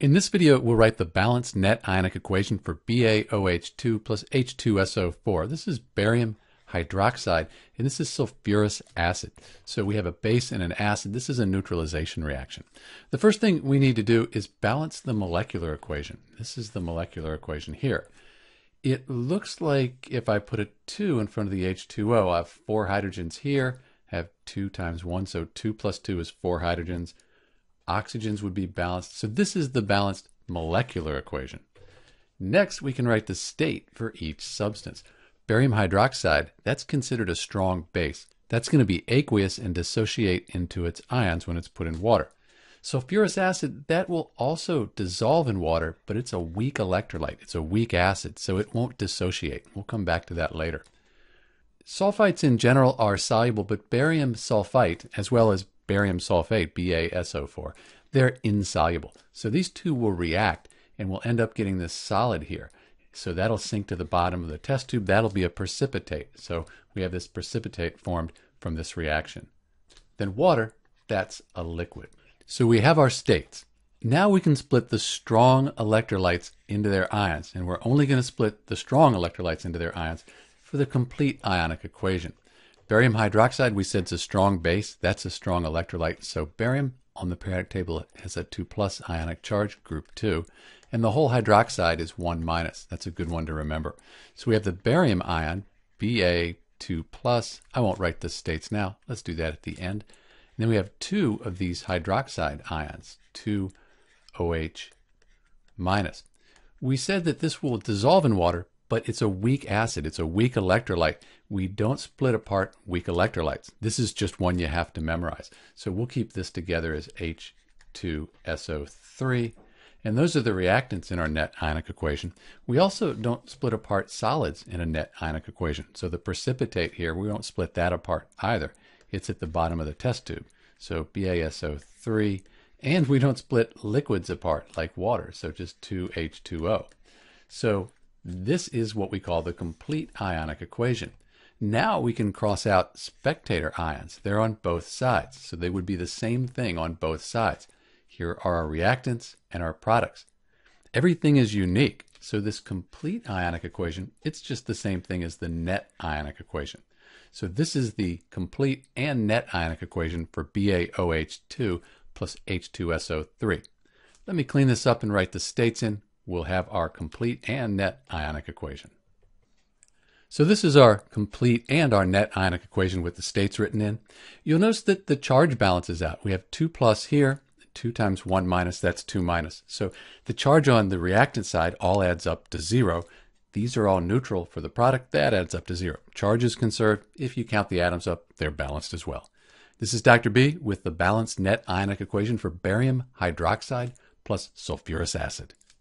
In this video, we'll write the balanced net ionic equation for BaOH2 plus H2SO4. This is barium hydroxide, and this is sulfurous acid. So we have a base and an acid. This is a neutralization reaction. The first thing we need to do is balance the molecular equation. This is the molecular equation here. It looks like if I put a 2 in front of the H2O, I have four hydrogens here, I have 2 times 1, so 2 plus 2 is 4 hydrogens oxygens would be balanced. So this is the balanced molecular equation. Next, we can write the state for each substance. Barium hydroxide, that's considered a strong base. That's going to be aqueous and dissociate into its ions when it's put in water. Sulfurous acid, that will also dissolve in water, but it's a weak electrolyte. It's a weak acid, so it won't dissociate. We'll come back to that later. Sulfites in general are soluble, but barium sulfite, as well as barium sulfate, BaSO4, they're insoluble. So these two will react and we'll end up getting this solid here. So that'll sink to the bottom of the test tube. That'll be a precipitate. So we have this precipitate formed from this reaction. Then water, that's a liquid. So we have our states. Now we can split the strong electrolytes into their ions, and we're only going to split the strong electrolytes into their ions for the complete ionic equation. Barium hydroxide, we said, is a strong base. That's a strong electrolyte. So barium on the periodic table has a 2 plus ionic charge, group 2. And the whole hydroxide is 1 minus. That's a good one to remember. So we have the barium ion, Ba2 plus. I won't write the states now. Let's do that at the end. And then we have two of these hydroxide ions, 2 OH minus. We said that this will dissolve in water, but it's a weak acid. It's a weak electrolyte. We don't split apart weak electrolytes. This is just one you have to memorize. So we'll keep this together as H2SO3. And those are the reactants in our net ionic equation. We also don't split apart solids in a net ionic equation. So the precipitate here, we don't split that apart either. It's at the bottom of the test tube. So BaSO3. And we don't split liquids apart like water, so just 2H2O. So this is what we call the complete ionic equation. Now we can cross out spectator ions. They're on both sides, so they would be the same thing on both sides. Here are our reactants and our products. Everything is unique, so this complete ionic equation, it's just the same thing as the net ionic equation. So this is the complete and net ionic equation for BaOH2 plus H2SO3. Let me clean this up and write the states in we'll have our complete and net ionic equation. So this is our complete and our net ionic equation with the states written in. You'll notice that the charge balances out. We have 2 plus here, 2 times 1 minus, that's 2 minus. So the charge on the reactant side all adds up to 0. These are all neutral for the product. That adds up to 0. Charge is conserved. If you count the atoms up, they're balanced as well. This is Dr. B with the balanced net ionic equation for barium hydroxide plus sulfurous acid.